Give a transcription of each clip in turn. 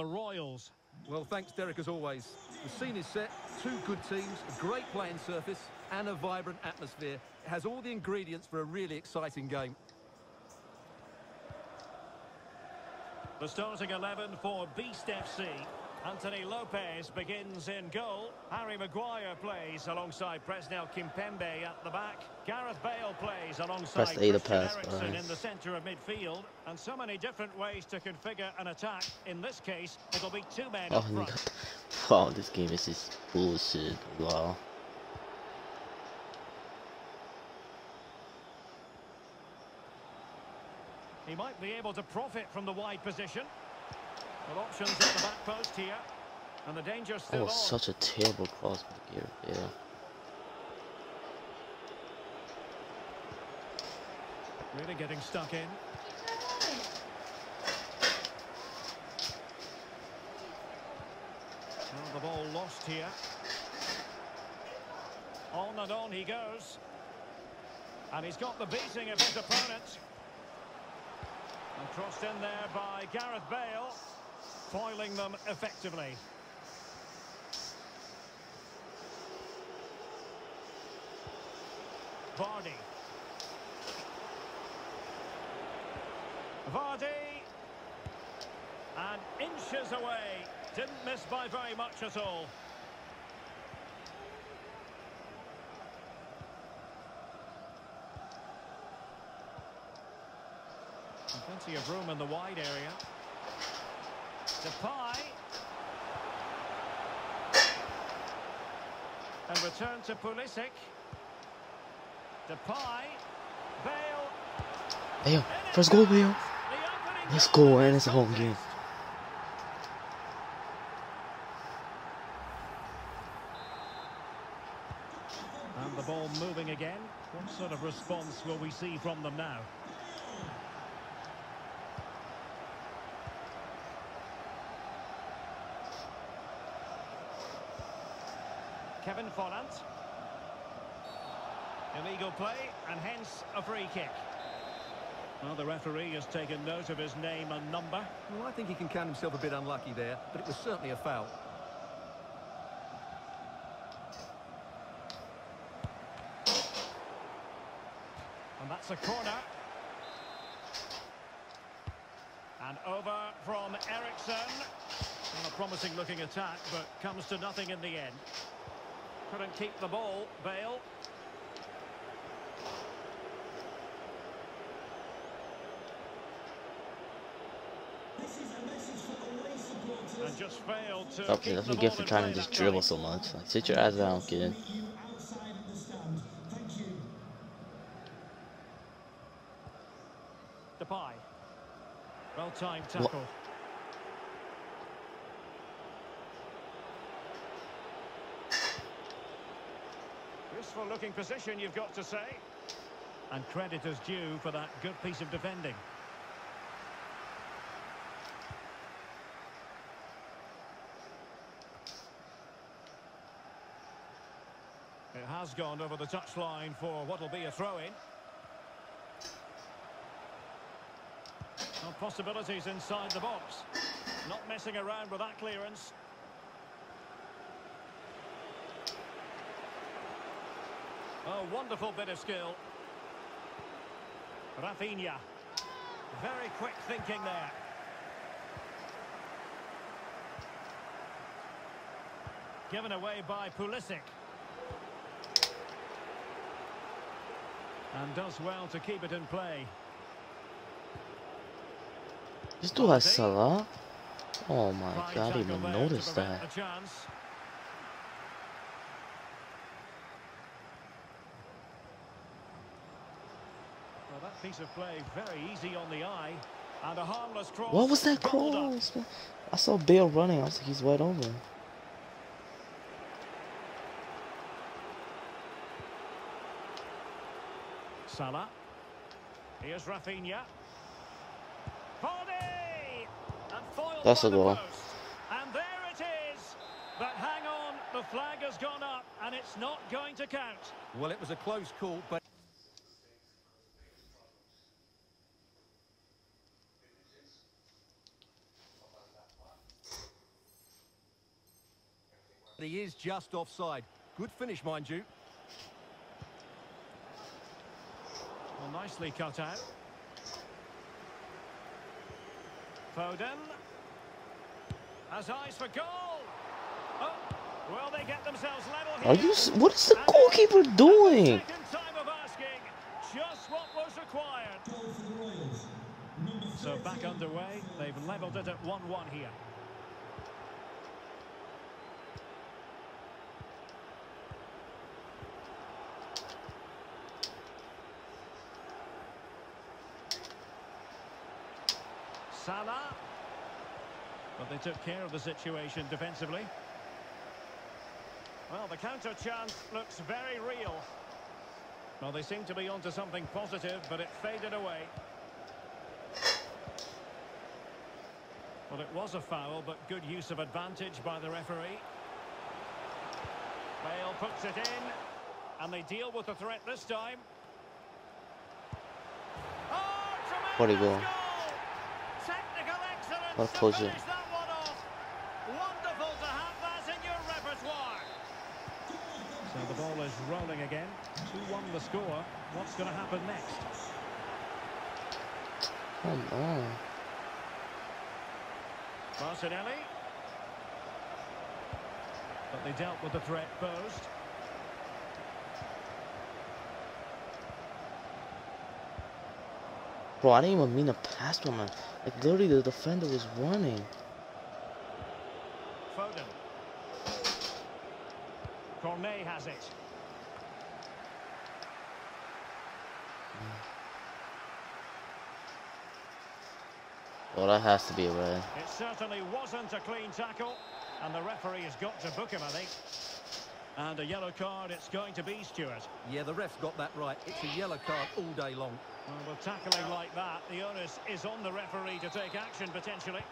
the Royals. Well, thanks, Derek, as always. The scene is set, two good teams, a great playing surface, and a vibrant atmosphere. It has all the ingredients for a really exciting game. The starting 11 for Beast FC. Anthony Lopes begins in goal. Harry Maguire plays alongside Presnel Kimpembe at the back. Gareth Bale plays alongside Press Christian pass, Eriksen guys. in the centre of midfield. And so many different ways to configure an attack. In this case, it'll be two men Oh, up my front. God. wow, this game is just bullshit. Wow. He might be able to profit from the wide position. With options at the back post here. And the danger's still Oh, on. such a terrible cross Gareth Bale. Really getting stuck in. Well, the ball lost here. On and on he goes. And he's got the beating of his opponent. And crossed in there by Gareth Bale, foiling them effectively. Vardy. Vardy. And inches away. Didn't miss by very much at all. Plenty of room in the wide area. Depay. And return to Pulisic. Depay. Bale. Bale, first goal, Bale. Let's go, and it's a home game. And the ball moving again. What sort of response will we see from them now? Kevin Volland. Illegal play and hence a free kick. Well, the referee has taken note of his name and number. Well, I think he can count himself a bit unlucky there, but it was certainly a foul. And that's a corner. And over from Eriksen. Well, a promising looking attack, but comes to nothing in the end. Couldn't keep the ball, Bale. And just failed to Okay, keep that's the what you get for trying to just dribble so much. Like, sit your ass down, kid. Depay. Well-timed tackle. Useful looking position, you've got to say. And credit is due for that good piece of defending. It has gone over the touchline for what will be a throw-in. Possibilities inside the box. Not messing around with that clearance. A wonderful bit of skill. Rafinha. Very quick thinking there. Given away by Pulisic. And does well to keep it in play. Just do like Salah. Oh my god, I didn't even notice that. a chance. Well, that piece of play very easy on the eye. And a harmless cross. What was that gobbled up. cross? man? I saw Bale running. I was like, he's wide open. Salah. Here's Rafinha. Vardy! And foiled That's a goal. And there it is. But hang on, the flag has gone up and it's not going to count. Well, it was a close call, but... He is just offside. Good finish, mind you. Well, nicely cut out. Foden. Has eyes for goal. Oh, will they get themselves level here? Are you? What is the goalkeeper doing? Second time of asking, just what was required. So back underway, they've levelled it at 1-1 here. Salah. But they took care of the situation defensively. Well, the counter chance looks very real. Well, they seem to be onto something positive, but it faded away. Well, it was a foul, but good use of advantage by the referee. Bale puts it in, and they deal with the threat this time. Oh, What a tremendous goal. Technical excellence What a to pleasure. finish that one off. Wonderful to have that in your repertoire. So the ball is rolling again. 2-1 the score. What's going to happen next? Come on. Martinelli. But they dealt with the threat posed. Bro, I didn't even mean to pass to him. man. Like, literally, the defender was running. Foden. Cornet has it. Well, that has to be a red. It certainly wasn't a clean tackle. And the referee has got to book him, I think. And a yellow card it's going to be, Stuart. Yeah, the ref's got that right. It's a yellow card all day long. Well, with tackling like that, the onus is on the referee to take action, potentially.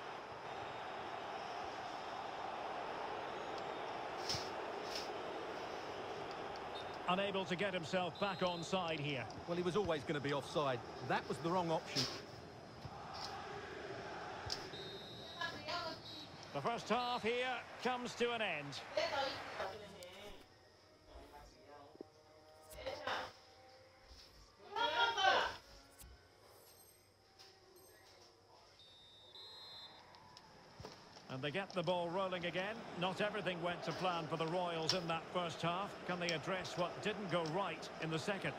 Unable to get himself back on side here. Well, he was always going to be offside. That was the wrong option. The first half here comes to an end. And they get the ball rolling again. Not everything went to plan for the Royals in that first half. Can they address what didn't go right in the second?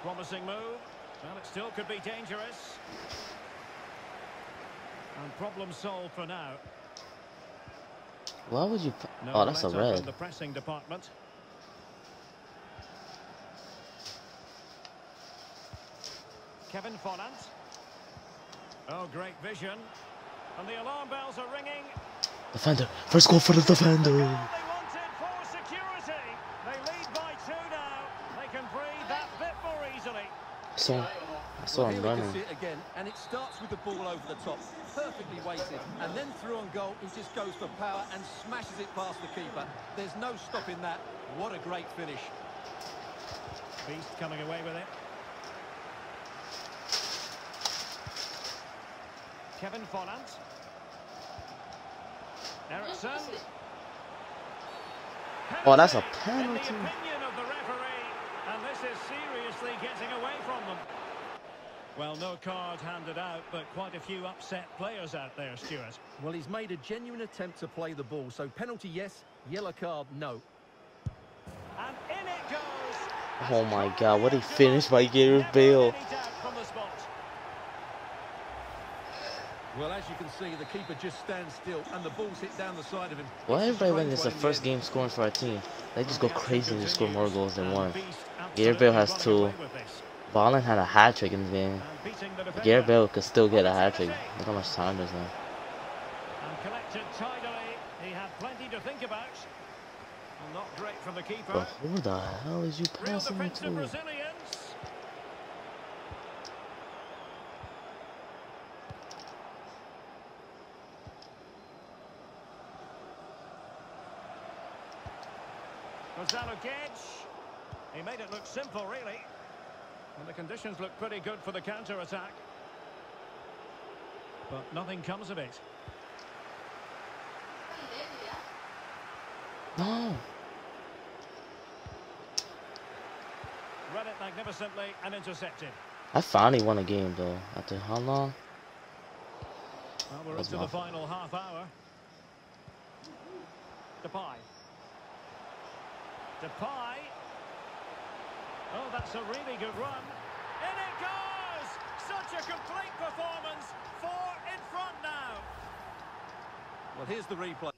Promising move. Well, it still could be dangerous. And problem solved for now. Why would you? No oh, that's a red. the pressing department. Kevin Volland. Oh, great vision. And the alarm bells are ringing. Defender. First goal for the defender. They wanted for security. They lead by two now. They can breathe that bit more easily. I saw, I saw Well, him here we can running. see it again, and it starts with the ball over the top, perfectly weighted, and then through on goal, he just goes for power and smashes it past the keeper. There's no stopping that. What a great finish. Beast coming away with it. Kevin Volland. Eriksen. Oh, that's a In the penalty. opinion of the referee, and this is seriously getting away from them. Well, no card handed out, but quite a few upset players out there, Stuart. Well, he's made a genuine attempt to play the ball, so penalty yes, yellow card no. And in it goes. Oh my God, what a finish by Gareth Never Bale. any doubt from the spot. Well, as you can see, the keeper just stands still, and the ball's hit down the side of him. Why It's a everybody when it's the first game scoring for our team, they just go crazy and just score more goals than one. Beast Gareth Bale has two. Ballin had a hat trick in the game. And beating the defender. Gareth Bale could still get a hat trick. Look how much time there's now. And collected tidily. He had plenty to think about. And not great from the keeper. But who the hell is you passing it to? Gonçalo Guedes. He made it look simple, really. And the conditions look pretty good for the counter-attack. But nothing comes of it. No. Read it magnificently and intercepted. I finally won a game though. After how long? Well, we're That's into the final half hour. Depay. Depay. Oh, that's a really good run. In it goes! Such a complete performance. Four in front now. Well, here's the replay.